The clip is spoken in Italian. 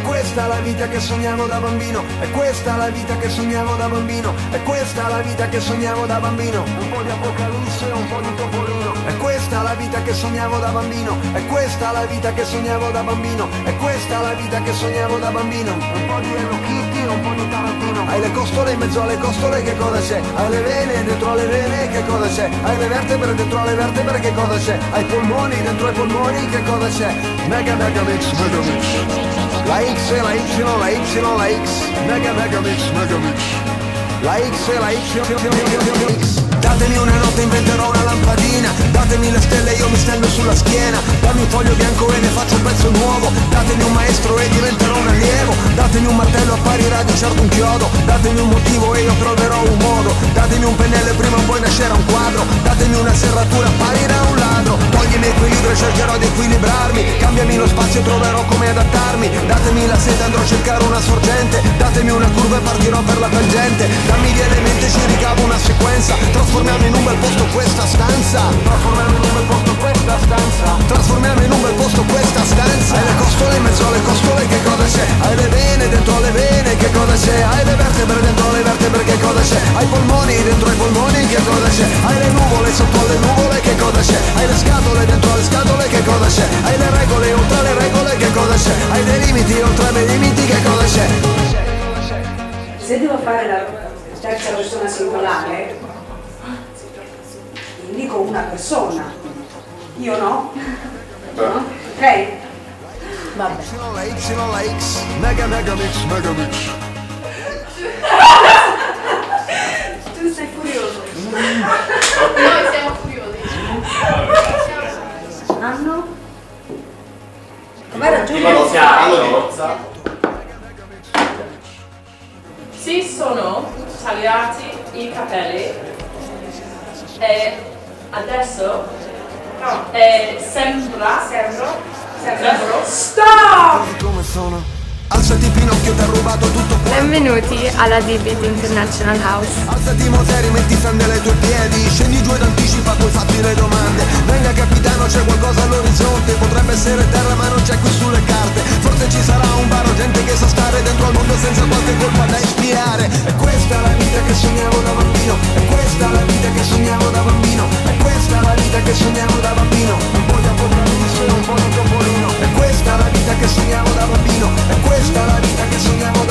questa la vita che sognavo da bambino È questa la vita che sognavo da bambino È questa la vita che sognavo da bambino Un po' di apocalisse e un po' di topolino È questa la vita che sognavo da bambino È questa la vita che sognavo da bambino È questa la vita che sognavo da bambino Un po' di Hello Kitty e un po' di Tarantino Hai le costole in mezzo alle costole che cosa c'è? Hai le vene dentro alle vene che cosa c'è? Hai le vertebre dentro alle vertebre che cosa c'è? Hai i polmoni dentro ai polmoni che cosa c'è? Mega mega mix mega mix La X e la Y, la Y, la X. Mega mega mix mega mix. La X e la Y, X Datemi una notte inventerò una lampadina. Datemi le stelle io mi stendo sulla schiena. Dammi un foglio bianco e ne faccio un pezzo nuovo. Datemi un maestro e diventerò un allievo. Datemi un martello apparirà di certo un chiodo. Datemi un motivo e io troverò Datemi un pennello e prima o poi nascerà un quadro. Datemi una serratura apparirà un ladro. Toglimi equilibrio e cercherò di equilibrarmi. Cambiami lo spazio e troverò come adattarmi. Datemi la seta andrò a cercare una sorgente. Datemi una curva e partirò per la tangente. Dammi gli elementi e ci ricavo una sequenza. Trasformiamo in un bel posto questa stanza. Trasformiamo in un bel posto questa stanza. Trasformiamo in un bel posto questa stanza. Hai le costole in mezzo alle costole che cosa c'è? Hai le vene dentro le vene che cosa c'è? Hai le vertebre dentro cosa c'è? Hai le nuvole sotto le nuvole che cosa c'è? Hai le scatole dentro le scatole che cosa c'è? Hai le regole oltre le regole che cosa c'è? Hai dei limiti oltre dei limiti che cosa c'è? Se devo fare la terza persona singolare, indico una persona. Io no? No? Ok? Vabbè. La X, mega mega mix, mega mix. Com'era Giulia? Iniziamo. Si sono tagliati i capelli e adesso eh, sembra sembra sembra stop Come sono? Alzati Pinocchio, ti ha rubato tutto. Benvenuti alla Debit International House. Alzati Moseri, metti sande ai tuoi piedi Scendi giù ed anticipa, sole, sera terra ma non c'è qui sulle carte. Forse ci sarà un baro, gente che sa stare dentro al mondo senza qualche colpa da espiare. E questa è la vita che sogniamo da bambino E questa è la vita che sogniamo da bambino E questa è la vita che sogniamo da bambino. Un po' di apocalisse, un po' di topolino E questa è la vita che sogniamo da bambino E questa è la vita che sogniamo da bambino